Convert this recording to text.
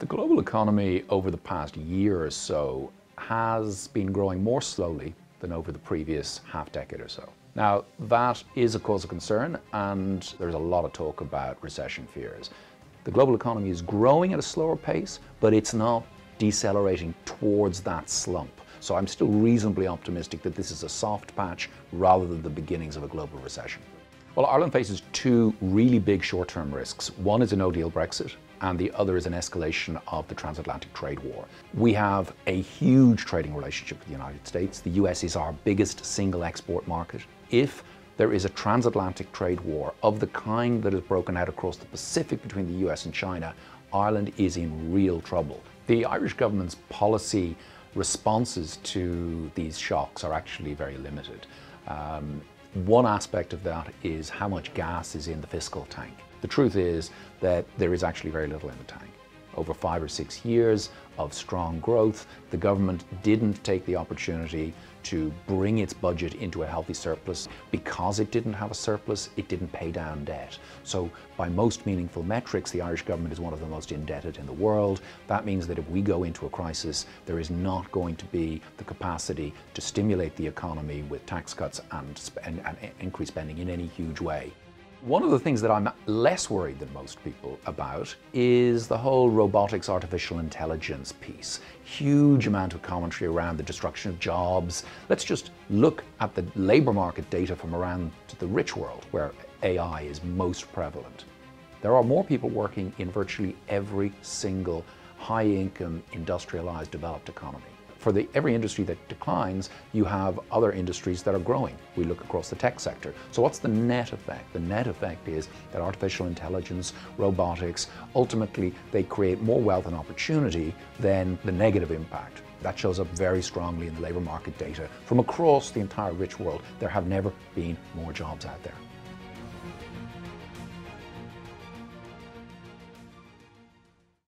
The global economy over the past year or so has been growing more slowly than over the previous half decade or so. Now, that is a cause of concern, and there's a lot of talk about recession fears. The global economy is growing at a slower pace, but it's not decelerating towards that slump. So I'm still reasonably optimistic that this is a soft patch rather than the beginnings of a global recession. Well, Ireland faces two really big short-term risks. One is a no-deal Brexit, and the other is an escalation of the transatlantic trade war. We have a huge trading relationship with the United States. The US is our biggest single export market. If there is a transatlantic trade war of the kind that has broken out across the Pacific between the US and China, Ireland is in real trouble. The Irish government's policy responses to these shocks are actually very limited. Um, one aspect of that is how much gas is in the fiscal tank. The truth is that there is actually very little in the tank. Over five or six years of strong growth, the government didn't take the opportunity to bring its budget into a healthy surplus. Because it didn't have a surplus, it didn't pay down debt. So by most meaningful metrics, the Irish government is one of the most indebted in the world. That means that if we go into a crisis, there is not going to be the capacity to stimulate the economy with tax cuts and, and, and increase spending in any huge way. One of the things that I'm less worried than most people about is the whole robotics artificial intelligence piece. Huge amount of commentary around the destruction of jobs. Let's just look at the labor market data from around the rich world where AI is most prevalent. There are more people working in virtually every single high income industrialized developed economy for the, every industry that declines, you have other industries that are growing. We look across the tech sector. So what's the net effect? The net effect is that artificial intelligence, robotics, ultimately they create more wealth and opportunity than the negative impact. That shows up very strongly in the labour market data from across the entire rich world. There have never been more jobs out there.